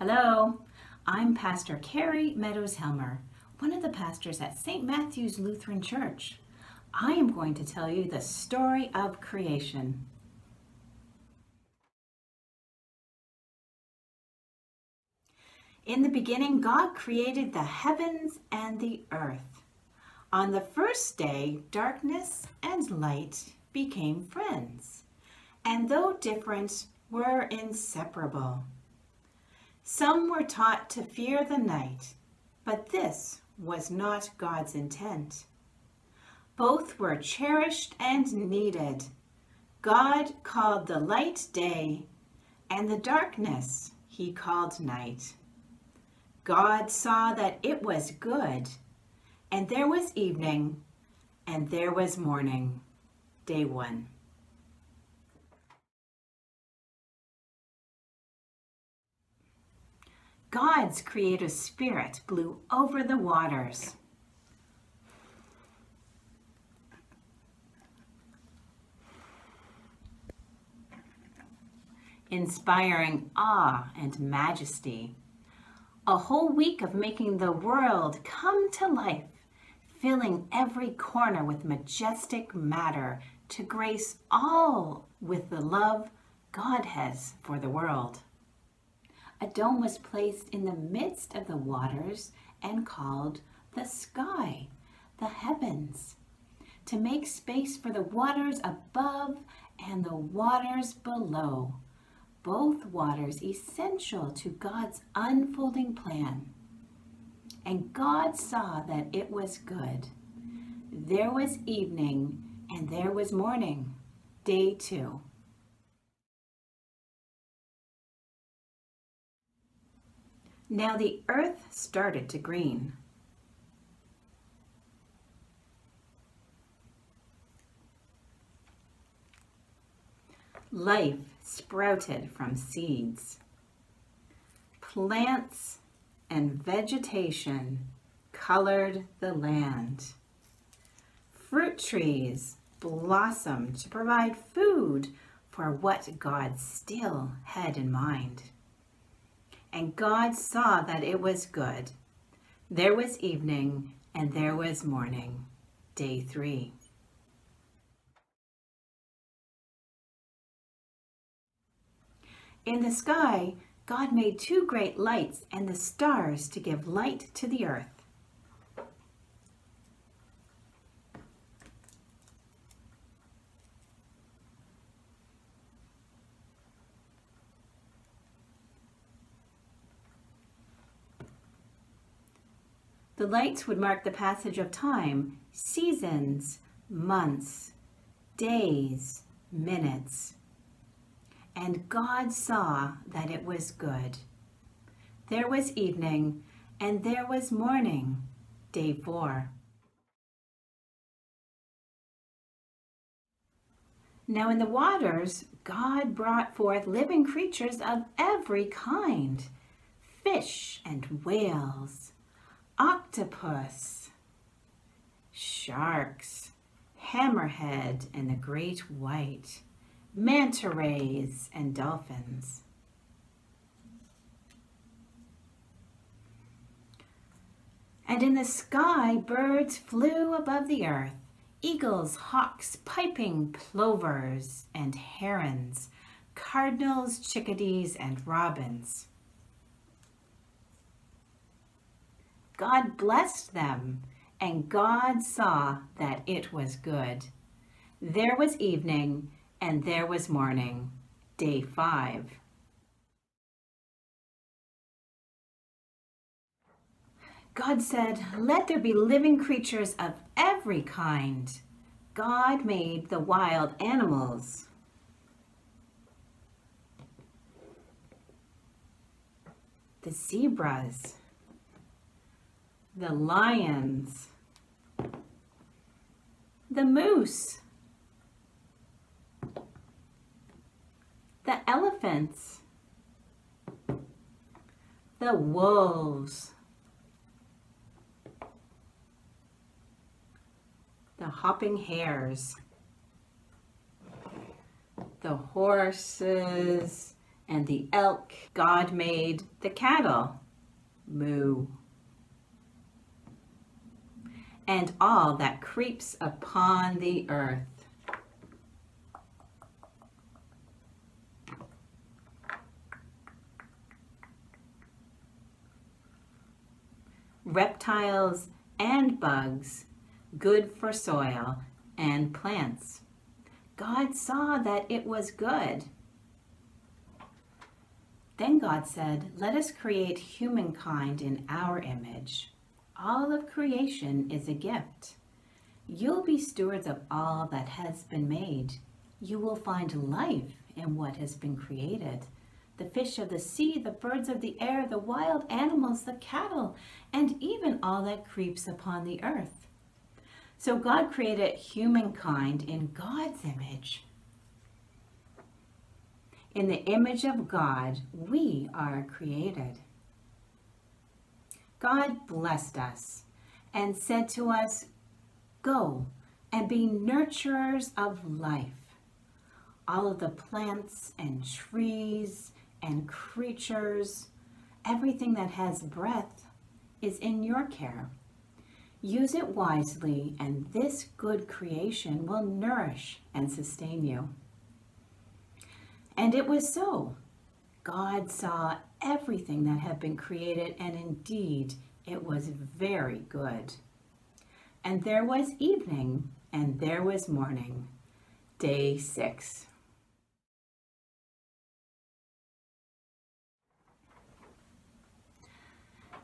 Hello, I'm Pastor Carey Meadows Helmer, one of the pastors at St. Matthew's Lutheran Church. I am going to tell you the story of creation. In the beginning, God created the heavens and the earth. On the first day, darkness and light became friends, and though different, were inseparable. Some were taught to fear the night, but this was not God's intent. Both were cherished and needed. God called the light day, and the darkness he called night. God saw that it was good, and there was evening, and there was morning, day one. God's creative spirit blew over the waters. Inspiring awe and majesty. A whole week of making the world come to life, filling every corner with majestic matter to grace all with the love God has for the world. A dome was placed in the midst of the waters and called the sky, the heavens, to make space for the waters above and the waters below both waters essential to God's unfolding plan. And God saw that it was good. There was evening and there was morning, day two. Now the earth started to green. Life sprouted from seeds. Plants and vegetation colored the land. Fruit trees blossomed to provide food for what God still had in mind. And God saw that it was good. There was evening and there was morning, day three. In the sky, God made two great lights and the stars to give light to the earth. The lights would mark the passage of time, seasons, months, days, minutes. And God saw that it was good. There was evening, and there was morning, day four. Now in the waters, God brought forth living creatures of every kind, fish and whales, octopus, sharks, hammerhead and the great white, manta rays, and dolphins. And in the sky, birds flew above the earth, eagles, hawks, piping plovers, and herons, cardinals, chickadees, and robins. God blessed them, and God saw that it was good. There was evening, and there was morning, day five. God said, Let there be living creatures of every kind. God made the wild animals. The zebras, the lions, the moose, the elephants, the wolves, the hopping hares, the horses and the elk. God made the cattle. Moo. And all that creeps upon the earth. reptiles and bugs, good for soil and plants. God saw that it was good. Then God said, Let us create humankind in our image. All of creation is a gift. You'll be stewards of all that has been made. You will find life in what has been created the fish of the sea, the birds of the air, the wild animals, the cattle, and even all that creeps upon the earth. So God created humankind in God's image. In the image of God, we are created. God blessed us and said to us, Go and be nurturers of life. All of the plants and trees and creatures, everything that has breath is in your care. Use it wisely, and this good creation will nourish and sustain you. And it was so. God saw everything that had been created, and indeed it was very good. And there was evening, and there was morning, day six.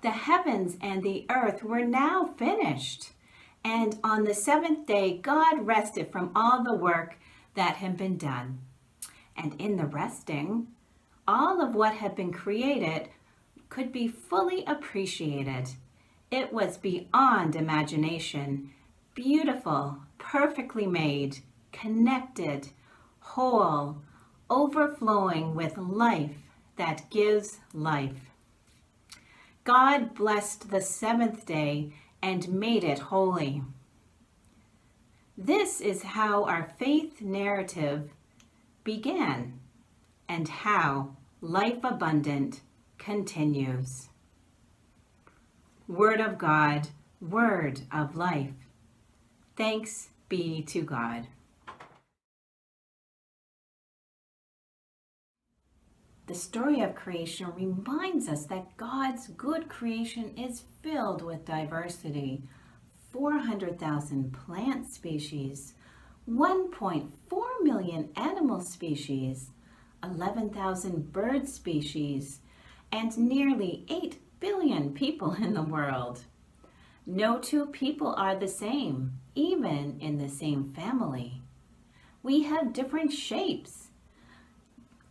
the heavens and the earth were now finished. And on the seventh day, God rested from all the work that had been done. And in the resting, all of what had been created could be fully appreciated. It was beyond imagination, beautiful, perfectly made, connected, whole, overflowing with life that gives life. God blessed the seventh day and made it holy. This is how our faith narrative began and how life abundant continues. Word of God, word of life. Thanks be to God. The story of creation reminds us that God's good creation is filled with diversity. 400,000 plant species, 1.4 million animal species, 11,000 bird species, and nearly 8 billion people in the world. No two people are the same, even in the same family. We have different shapes,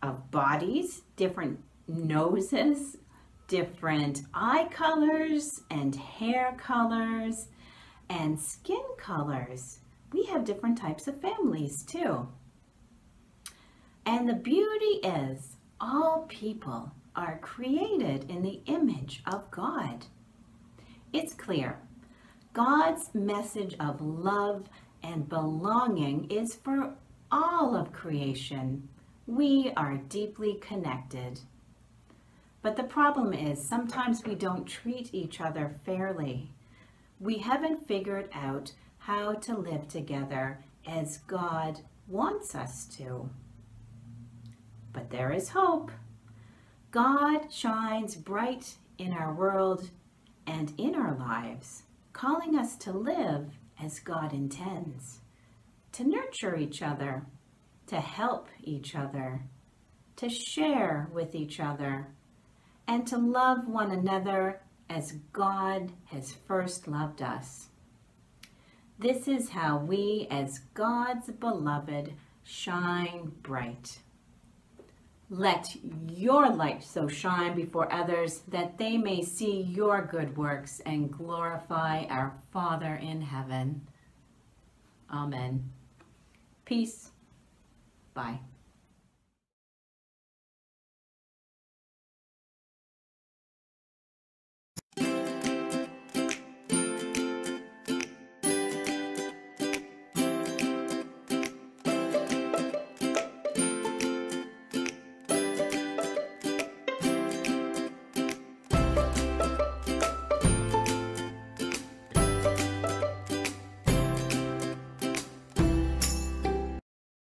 of bodies, different noses, different eye colors and hair colors and skin colors. We have different types of families too. And the beauty is all people are created in the image of God. It's clear. God's message of love and belonging is for all of creation we are deeply connected. But the problem is sometimes we don't treat each other fairly. We haven't figured out how to live together as God wants us to. But there is hope. God shines bright in our world and in our lives, calling us to live as God intends, to nurture each other to help each other, to share with each other, and to love one another as God has first loved us. This is how we, as God's beloved, shine bright. Let your light so shine before others that they may see your good works and glorify our Father in heaven. Amen. Peace Bye.